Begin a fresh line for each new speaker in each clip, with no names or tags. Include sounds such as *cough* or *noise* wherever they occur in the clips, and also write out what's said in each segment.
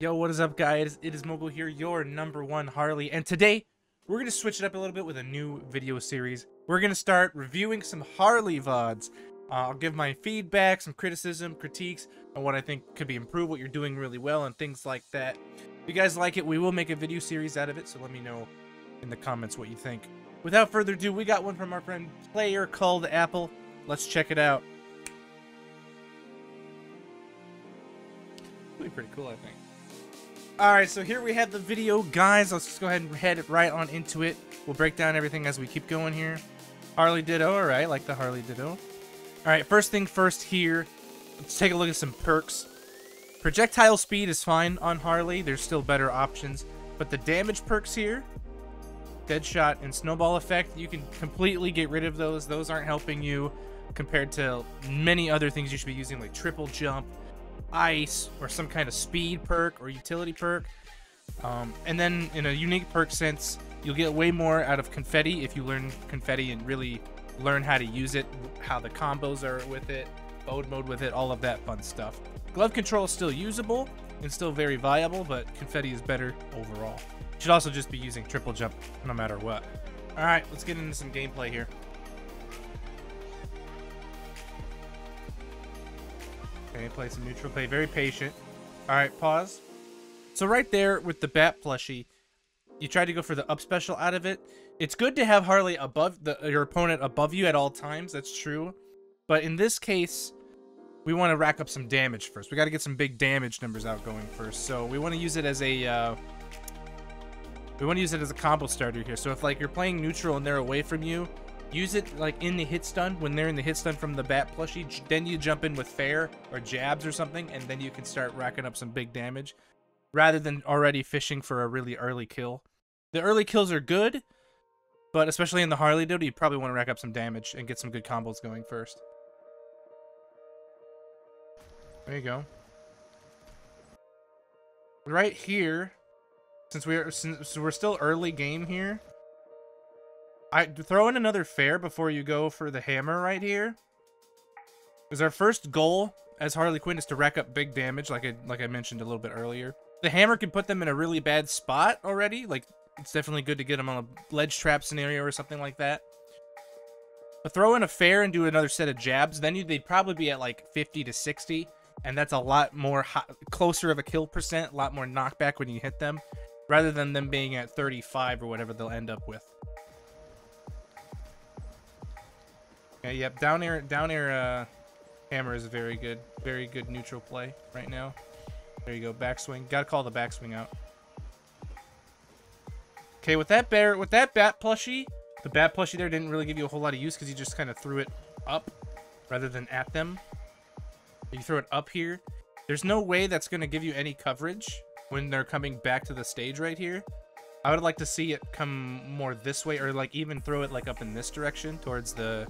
Yo, what is up, guys? It is Mogul here, your number one Harley, and today we're going to switch it up a little bit with a new video series. We're going to start reviewing some Harley VODs. Uh, I'll give my feedback, some criticism, critiques, on what I think could be improved, what you're doing really well, and things like that. If you guys like it, we will make a video series out of it, so let me know in the comments what you think. Without further ado, we got one from our friend Player Called Apple. Let's check it out. Pretty cool, I think. Alright, so here we have the video. Guys, let's just go ahead and head right on into it. We'll break down everything as we keep going here. Harley Ditto, alright, like the Harley Ditto. Alright, first thing first here, let's take a look at some perks. Projectile speed is fine on Harley. There's still better options. But the damage perks here, Deadshot and Snowball Effect, you can completely get rid of those. Those aren't helping you compared to many other things you should be using, like Triple Jump, ice or some kind of speed perk or utility perk. Um, and then in a unique perk sense, you'll get way more out of confetti if you learn confetti and really learn how to use it, how the combos are with it, mode mode with it, all of that fun stuff. Glove control is still usable and still very viable, but confetti is better overall. You should also just be using triple jump no matter what. All right, let's get into some gameplay here. Okay, play some neutral, play very patient. All right, pause. So right there with the bat plushie, you try to go for the up special out of it. It's good to have Harley above the your opponent above you at all times. That's true. But in this case, we want to rack up some damage first. We got to get some big damage numbers out going first. So we want to use it as a uh, we want to use it as a combo starter here. So if like you're playing neutral and they're away from you, use it like in the hit stun when they're in the hit stun from the bat plushie then you jump in with fair or jabs or something and then you can start racking up some big damage rather than already fishing for a really early kill. The early kills are good but especially in the harley ditto you probably want to rack up some damage and get some good combos going first. There you go. Right here since we're since we're still early game here I throw in another fair before you go for the hammer right here. Because our first goal as Harley Quinn is to rack up big damage, like I like I mentioned a little bit earlier. The hammer can put them in a really bad spot already. Like it's definitely good to get them on a ledge trap scenario or something like that. But throw in a fair and do another set of jabs, then you, they'd probably be at like 50 to 60, and that's a lot more closer of a kill percent, a lot more knockback when you hit them, rather than them being at 35 or whatever they'll end up with. Yeah, yep. Down air, down air uh, hammer is very good, very good neutral play right now. There you go, backswing. Gotta call the backswing out. Okay, with that bear, with that bat plushie, the bat plushie there didn't really give you a whole lot of use because you just kind of threw it up rather than at them. You throw it up here. There's no way that's going to give you any coverage when they're coming back to the stage right here. I would like to see it come more this way or like even throw it like up in this direction towards the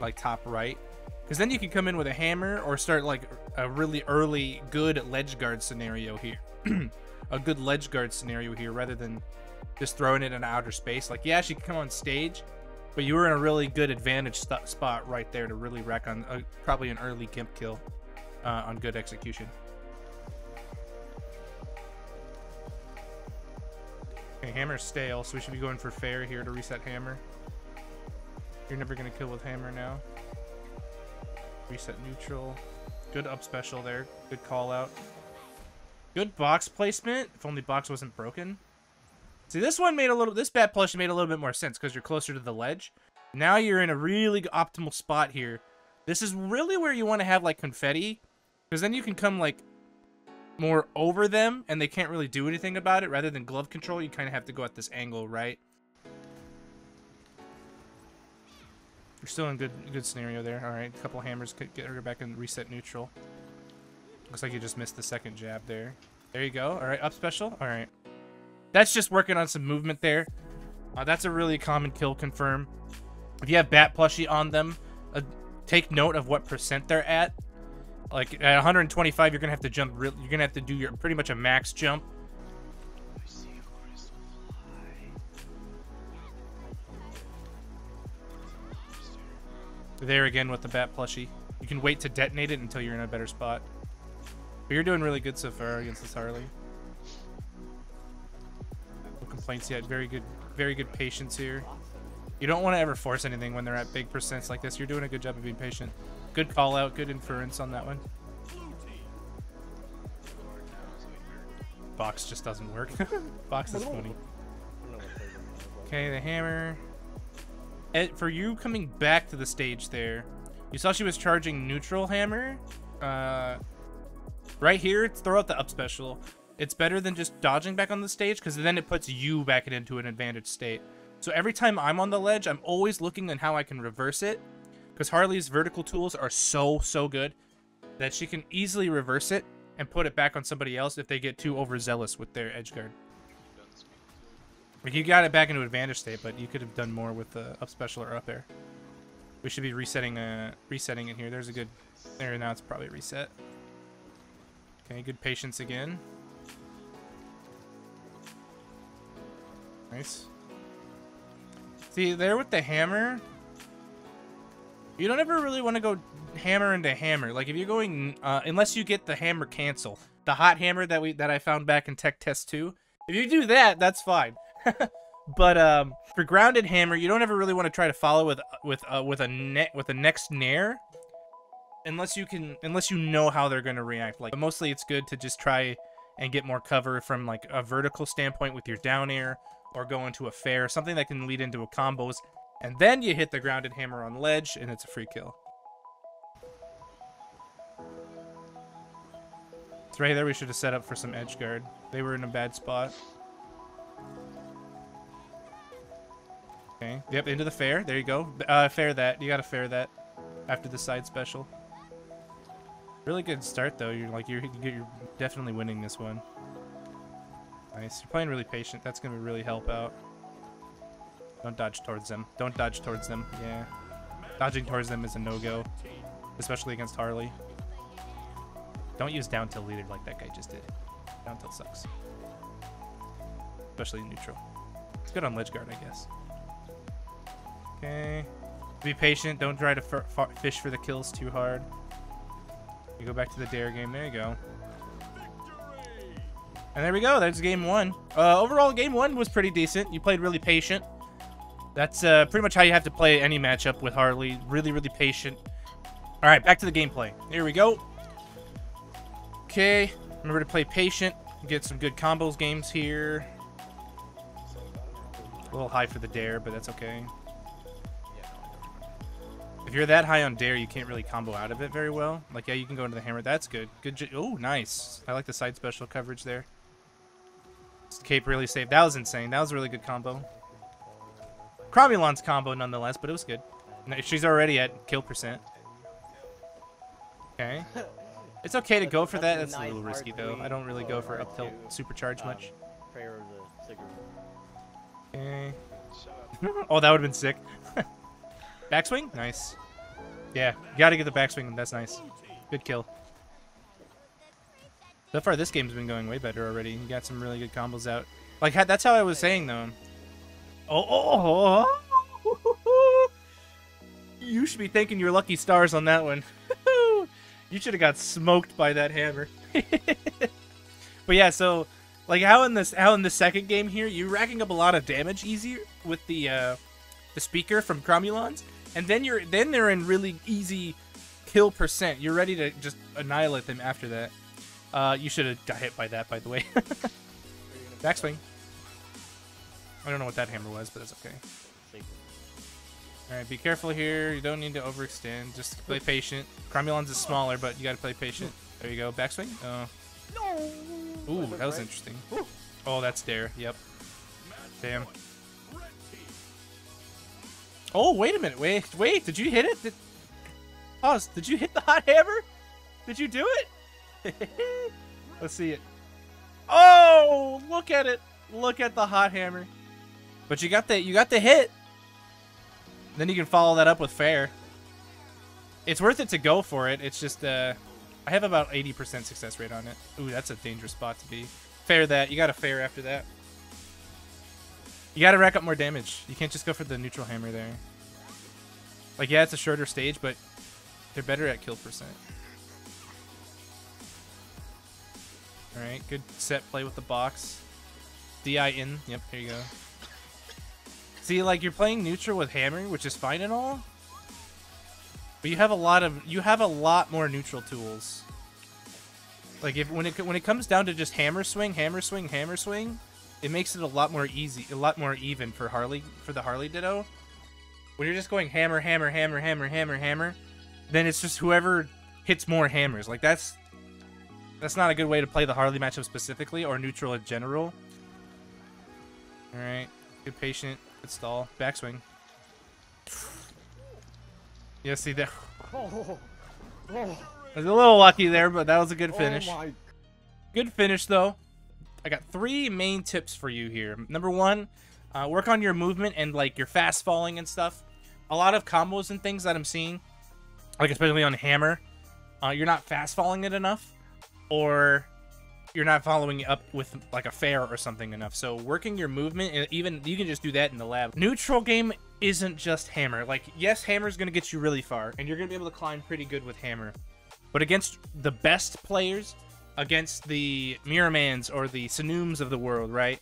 like top right. Because then you can come in with a hammer or start like a really early good ledge guard scenario here. *clears throat* a good ledge guard scenario here rather than just throwing it in outer space. Like, yeah, she can come on stage, but you were in a really good advantage spot right there to really wreck on uh, probably an early gimp kill uh, on good execution. Okay, hammer's stale, so we should be going for fair here to reset hammer. You're never to kill with hammer now. Reset neutral. Good up special there. Good call out. Good box placement. If only box wasn't broken. See, this one made a little... This bat plush made a little bit more sense because you're closer to the ledge. Now you're in a really optimal spot here. This is really where you want to have, like, confetti. Because then you can come, like, more over them, and they can't really do anything about it. Rather than glove control, you kind of have to go at this angle, right? You're still in good good scenario there. All right, a couple hammers could get her back and reset neutral. Looks like you just missed the second jab there. There you go. All right, up special. All right. That's just working on some movement there. Uh, that's a really common kill confirm. If you have bat plushie on them, uh, take note of what percent they're at. Like at 125, you're gonna have to jump. You're gonna have to do your pretty much a max jump There again with the bat plushie. You can wait to detonate it until you're in a better spot. But you're doing really good so far against this Harley. No complaints yet. Very good, very good patience here. You don't want to ever force anything when they're at big percents like this. You're doing a good job of being patient. Good call out, good inference on that one. Box just doesn't work. *laughs* Box is funny. Okay, the hammer. Ed, for you coming back to the stage there, you saw she was charging neutral hammer. Uh, right here, throw out the up special. It's better than just dodging back on the stage because then it puts you back into an advantage state. So every time I'm on the ledge, I'm always looking on how I can reverse it because Harley's vertical tools are so, so good that she can easily reverse it and put it back on somebody else if they get too overzealous with their edge guard. Like you got it back into advantage state, but you could have done more with the up special or up air. We should be resetting uh resetting it here. There's a good there now it's probably reset. Okay, good patience again. Nice. See, there with the hammer, you don't ever really want to go hammer into hammer. Like if you're going, uh, unless you get the hammer cancel, the hot hammer that we that I found back in Tech Test 2. If you do that, that's fine. *laughs* but um, for grounded hammer, you don't ever really want to try to follow with with uh, with a net with a next nair, unless you can unless you know how they're going to react. Like mostly, it's good to just try and get more cover from like a vertical standpoint with your down air or go into a fair, something that can lead into a combos, and then you hit the grounded hammer on ledge, and it's a free kill. Right there, we should have set up for some edge guard. They were in a bad spot. Okay. Yep, into the fair. There you go. Uh, fair that. You gotta fair that after the side special. Really good start though. You're like you're you're definitely winning this one. Nice. You're playing really patient. That's gonna really help out. Don't dodge towards them. Don't dodge towards them. Yeah. Dodging towards them is a no-go, especially against Harley. Don't use down tilt leader like that guy just did. Down tilt sucks. Especially neutral. It's good on ledge guard, I guess. Okay. Be patient. Don't try to fish for the kills too hard. You go back to the dair game. There you go. And there we go. That's game one. Uh, overall, game one was pretty decent. You played really patient. That's uh, pretty much how you have to play any matchup with Harley. Really, really patient. All right, back to the gameplay. Here we go. Okay. Remember to play patient. Get some good combos games here. A little high for the dair, but that's okay. If you're that high on dair, you can't really combo out of it very well. Like, yeah, you can go into the hammer. That's good. Good. Oh, nice. I like the side special coverage there. Cape really saved. That was insane. That was a really good combo. Cromulon's combo nonetheless, but it was good. She's already at kill percent. Okay. *laughs* It's okay to go for that. That's a little risky though. I don't really go for up tilt supercharge much. Okay. *laughs* oh, that would have been sick. *laughs* Backswing? Nice. Yeah, you gotta get the backswing. That's nice. Good kill. So far, this game's been going way better already. You got some really good combos out. Like, that's how I was saying, though. Oh, oh, oh. You should be thanking your lucky stars on that one. *laughs* you should have got smoked by that hammer. *laughs* but yeah, so like how in this how in the second game here, you're racking up a lot of damage easier with the uh, the speaker from Cromulons, and then you're then they're in really easy kill percent. You're ready to just annihilate them after that. Uh, you should have got hit by that, by the way. *laughs* Backswing. I don't know what that hammer was, but it's okay. Alright, be careful here. You don't need to overextend. Just play patient. Cromulons is smaller, but you gotta play patient. There you go. Backswing? Oh. No. Ooh, that was interesting. Oh, that's dair. Yep. Damn. Oh, wait a minute. Wait, wait. Did you hit it? Did... Pause. Did you hit the hot hammer? Did you do it? *laughs* Let's see it. Oh, look at it. Look at the hot hammer. But you got the you got the hit. Then you can follow that up with fair. It's worth it to go for it. It's just uh I have about 80% success rate on it. Ooh, that's a dangerous spot to be. Fair that. You got to fair after that. You got to rack up more damage. You can't just go for the neutral hammer there. Like, yeah, it's a shorter stage, but they're better at kill percent. Alright, good set play with the box. D-I-N. Yep, here you go. See, like, you're playing neutral with hammer, which is fine and all. But you have a lot of... You have a lot more neutral tools. Like, if when it when it comes down to just hammer swing, hammer swing, hammer swing, it makes it a lot more easy, a lot more even for Harley, for the Harley Ditto. When you're just going hammer, hammer, hammer, hammer, hammer, hammer, then it's just whoever hits more hammers. Like, that's... That's not a good way to play the Harley matchup specifically, or neutral in general. Alright. Good patient. Good stall. Backswing. Yeah, see there.
Oh, oh,
I was a little lucky there, but that was a good
oh
finish.
my
Good finish, though. I got three main tips for you here. Number one, uh, work on your movement and, like, your fast falling and stuff. A lot of combos and things that I'm seeing, like, especially on Hammer, uh, you're not fast falling it enough, or you're not following up with, like, a fair or something enough. So working your movement, and even, you can just do that in the lab. Neutral game isn't just Hammer. Like, yes, Hammer's going to get you really far, and you're to be able to climb pretty good with Hammer. But against the best players, against the Miramans or the Sanums of the world, right?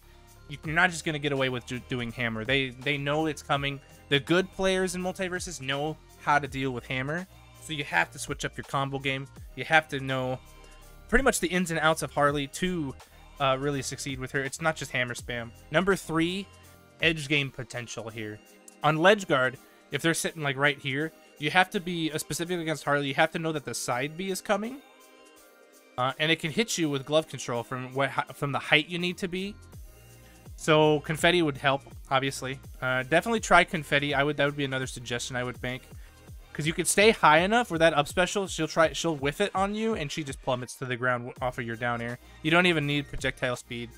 You're not just gonna get away with doing hammer. They they know it's coming. The good players in Multiversus know how to deal with hammer, so you have to switch up your combo game. You have to know pretty much the ins and outs of Harley to uh, really succeed with her. It's not just hammer spam. Number three, edge game potential here. On ledge guard, if they're sitting like right here, you have to be uh, specifically against Harley. You have to know that the side B is coming, uh, and it can hit you with glove control from what from the height you need to be. So confetti would help, obviously. Uh, definitely try confetti. I would that would be another suggestion I would make, because you could stay high enough where that up special she'll try she'll whiff it on you and she just plummets to the ground off of your down air. You don't even need projectile speed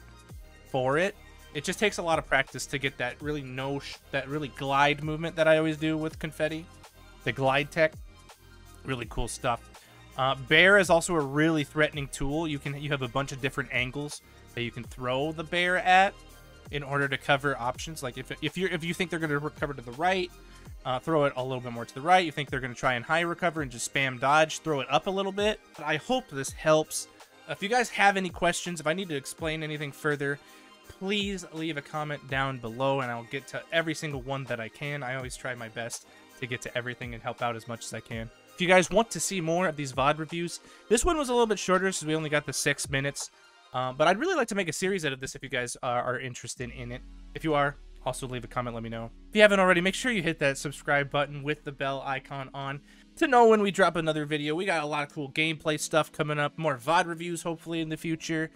for it. It just takes a lot of practice to get that really no that really glide movement that I always do with confetti the glide tech really cool stuff uh, bear is also a really threatening tool. You can you have a bunch of different angles that you can throw the bear at in order to cover options. Like if, if you're if you think they're going to recover to the right uh, throw it a little bit more to the right. You think they're going to try and high recover and just spam dodge throw it up a little bit. I hope this helps. If you guys have any questions if i need to explain anything further please leave a comment down below and I'll get to every single one that I can. I always try my best to get to everything and help out as much as I can. If you guys want to see more of these VOD reviews, this one was a little bit shorter since we only got the six minutes. Um, but I'd really like to make a series out of this if you guys are, are interested in it. If you are, also leave a comment, let me know. If you haven't already, make sure you hit that subscribe button with the bell icon on to know when we drop another video. We got a lot of cool gameplay stuff coming up, more VOD reviews hopefully in the future.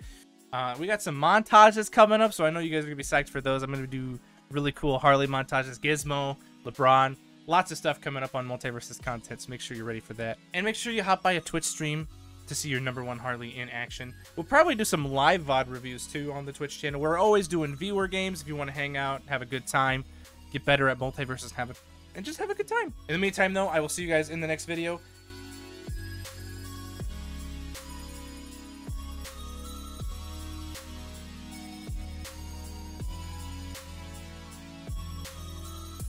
Uh, we got some montages coming up, so I know you guys are gonna be psyched for those. I'm gonna do really cool Harley montages, Gizmo, LeBron, lots of stuff coming up on Multiversus content. So make sure you're ready for that, and make sure you hop by a Twitch stream to see your number one Harley in action. We'll probably do some live VOD reviews too on the Twitch channel. We're always doing viewer games if you want to hang out, have a good time, get better at Multiversus, have a and just have a good time. In the meantime, though, I will see you guys in the next video.